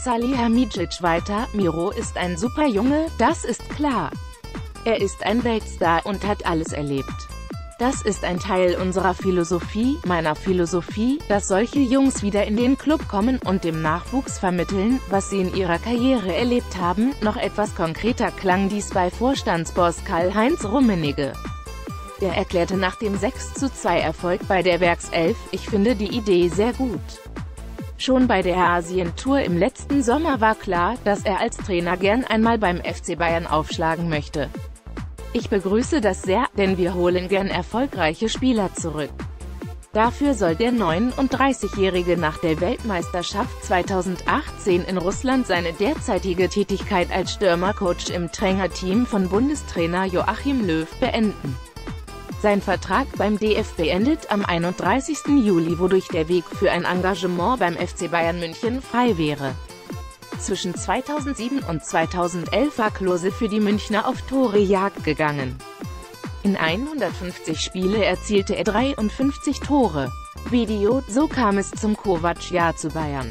Salihamidzic weiter, Miro ist ein super Junge, das ist klar. Er ist ein Weltstar und hat alles erlebt. Das ist ein Teil unserer Philosophie, meiner Philosophie, dass solche Jungs wieder in den Club kommen und dem Nachwuchs vermitteln, was sie in ihrer Karriere erlebt haben. Noch etwas konkreter klang dies bei Vorstandsboss Karl-Heinz Rummenigge. Er erklärte nach dem 6:2 Erfolg bei der Werkself, ich finde die Idee sehr gut. Schon bei der Asientour im letzten Sommer war klar, dass er als Trainer gern einmal beim FC Bayern aufschlagen möchte. Ich begrüße das sehr, denn wir holen gern erfolgreiche Spieler zurück. Dafür soll der 39-Jährige nach der Weltmeisterschaft 2018 in Russland seine derzeitige Tätigkeit als Stürmercoach im Trainerteam von Bundestrainer Joachim Löw beenden. Sein Vertrag beim DFB endet am 31. Juli wodurch der Weg für ein Engagement beim FC Bayern München frei wäre. Zwischen 2007 und 2011 war Klose für die Münchner auf Torejagd gegangen. In 150 Spiele erzielte er 53 Tore. Video, so kam es zum Kovac-Jahr zu Bayern.